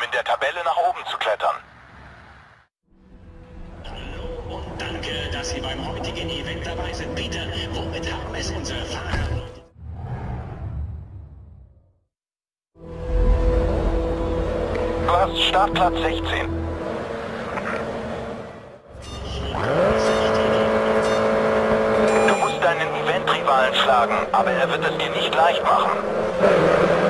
um in der Tabelle nach oben zu klettern. Hallo und danke, dass Sie beim heutigen Event dabei sind. Peter, womit haben es unsere Fahrer? Du hast Startplatz 16. Du musst deinen Event-Rivalen schlagen, aber er wird es dir nicht leicht machen.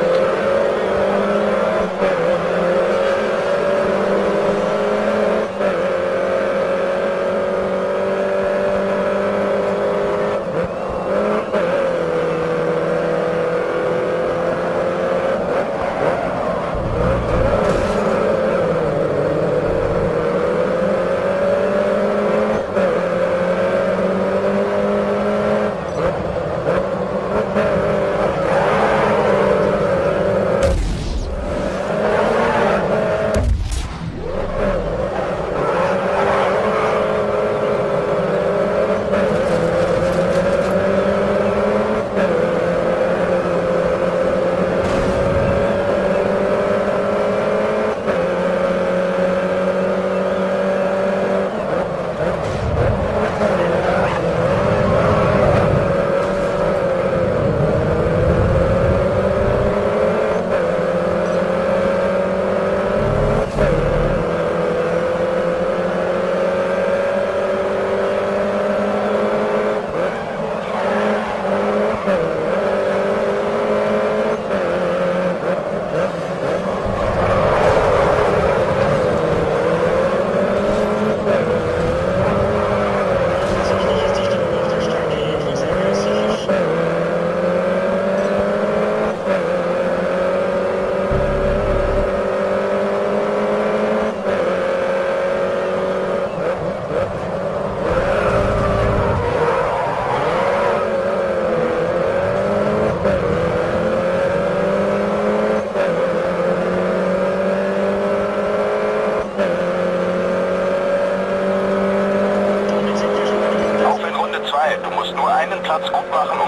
Platz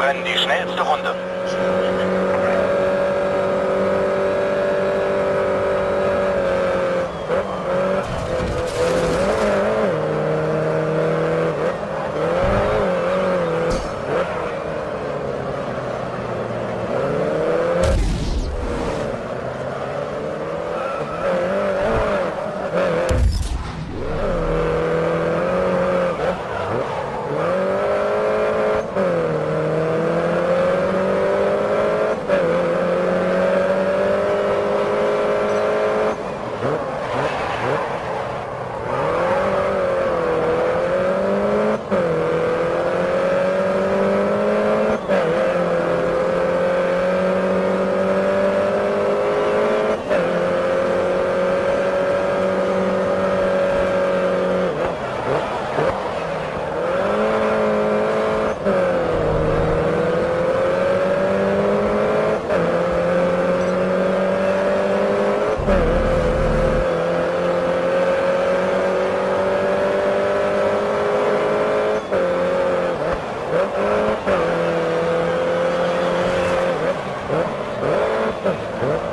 Rennen die schnellste Runde. Huh?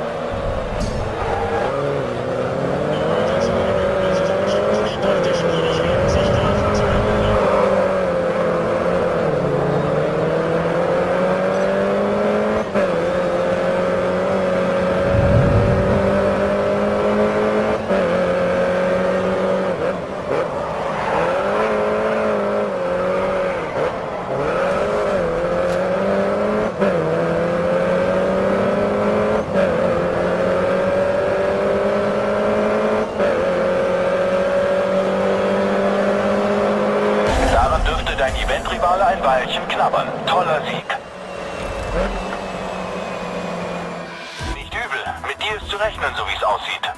Ein Weilchen knabbern. Toller Sieg. Nicht übel. Mit dir ist zu rechnen, so wie es aussieht.